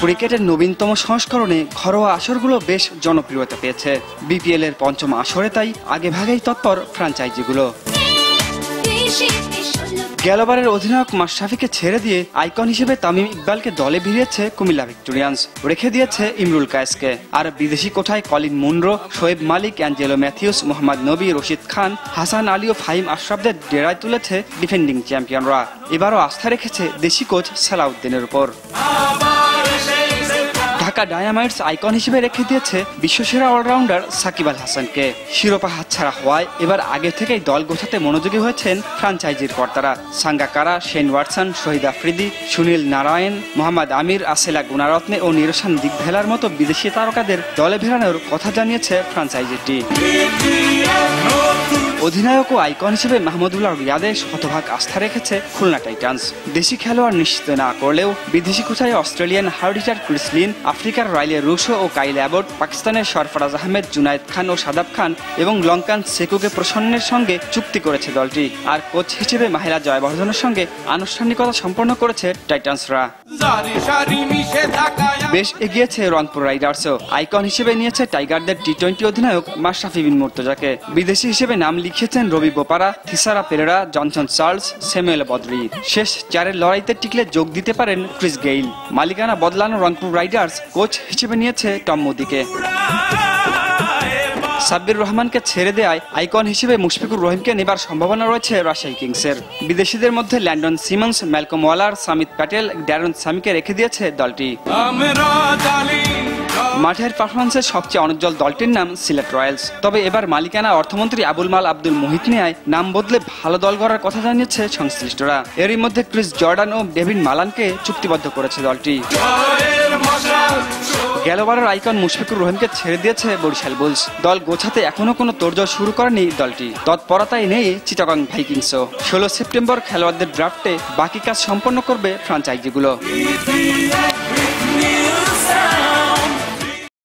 ক্রিকেটের নবীনতম সংস্করণে ঘরোয়া আসরগুলো বেশ জনপ্রিয়তা পেয়েছে। বিপিএল এর পঞ্চম আসরে তাই আগেভাগেই তৎপর ফ্র্যাঞ্চাইজিগুলো গেলবারের অধিনায়ক মাশরাফিকে ছেড়ে দিয়ে আইকন হিসেবে তামিম ইকবালকে দলে ভিড়িয়েছে কুমিল্লা ভিক্টোরিয়ান্স। রেখে দিয়েছে ইমরুল কায়েসকে। আর বিদেশি কোঠায় কলিন মুন্ড্রো শোয়েব মালিক, অ্যাঞ্জেলো ম্যাথিউস, মোহাম্মদ নবী, রশিদ খান, হাসান আলী ও ফাহিম আশরাফদের ডেরায় তুলেছে ডিফেন্ডিং চ্যাম্পিয়নরা। এবারও আস্থা রেখেছে দেশি কোচ সালাউদ্দিনের উপর। ঢাকা ডায়ামাইটস আইকন হিসেবে রেখে দিয়েছে বিশ্বসেরা অলরাউন্ডার সাকিব আল হাসানকে। শিরোপা হাতছাড়া হওয়ায় এবার আগে থেকেই দল গোছাতে মনোযোগী হয়েছেন ফ্রাঞ্চাইজির কর্তারা। Sangakkara Shane Watson, Shahid Afridi, Sunil Narine, Mohammad Amir, Asela Gunaratne ও নিরসান দিগভেলার মতো বিদেশি তারকাদের দলে ভেড়ানোর কথা জানিয়েছে ফ্রাঞ্চাইজিটি অধিনায়ক ও আইকন হিসেবে মাহমুদুল্লাহ রিয়াদে শতভাগ আস্থা রেখেছে খুলনা টাইটান্স। দেশি খেলোয়াড় নিশ্চিত না করলেও বিদেশি কোথায় অস্ট্রেলিয়ান হার্ডিটার ক্রিসলিন আফ্রিকার রাইলে রুশো ও কাইল অ্যাবট, পাকিস্তানের সরফরাজ আহমেদ, জুনায়েদ খান ও সাদাব খান এবং লঙ্কান সেকুকে প্রসন্নের সঙ্গে চুক্তি করেছে দলটি। আর কোচ হিসেবে মাহিলা জয়বর্ধনের সঙ্গে আনুষ্ঠানিকতা সম্পন্ন করেছে টাইটান্সরা। বেশ এগিয়েছে রংপুর রাইডার্সও। আইকন হিসেবে নিয়েছে টাইগারদের টি টোয়েন্টি অধিনায়ক মাশরাফি বিন মুর্তজাকে। বিদেশি হিসেবে নাম লিখিয়েছেন Ravi Bopara Thisara Perera, Johnson Charles, Samuel Badree. শেষ চারের লড়াইতে টিকলে যোগ দিতে পারেন ক্রিস গেইল। মালিকানা বদলানো রংপুর রাইডার্স কোচ হিসেবে নিয়েছে টম মোদিকে। সাব্বির রহমানকে ছেড়ে দেয় আইকন হিসেবে মুশফিকুর রহিমকে নেবার সম্ভাবনা রয়েছে রাজশাহী কিংসের। বিদেশিদের মধ্যে Lendl Simmons, Malcolm Waller, Samit Patel, Darren সামিকে রেখে দিয়েছে দলটি। মাঠের পারফরমেন্সের সবচেয়ে অনুজ্জ্বল দলটির নাম সিলেট রয়্যালস। তবে এবার মালিকানা অর্থমন্ত্রী আবুল মাল আব্দুল মোহিত নেয় নাম বদলে ভালো দল গড়ার কথা জানিয়েছে সংশ্লিষ্টরা। এরই মধ্যে ক্রিস জর্ডান ও ডেভিড মালানকে চুক্তিবদ্ধ করেছে দলটি। গেলবারের আইকন মুশফিকুর রহিমকে ছেড়ে দিয়েছে বরিশাল বুলস। দল গোছাতে এখনও কোনো তোড়জোড় শুরু করেনি দলটি। তৎপরতায় নেই চিটাগং ভাইকিংসও। ষোলো সেপ্টেম্বর খেলোয়াড়দের ড্রাফটে বাকি কাজ সম্পন্ন করবে ফ্রাঞ্চাইজিগুলো।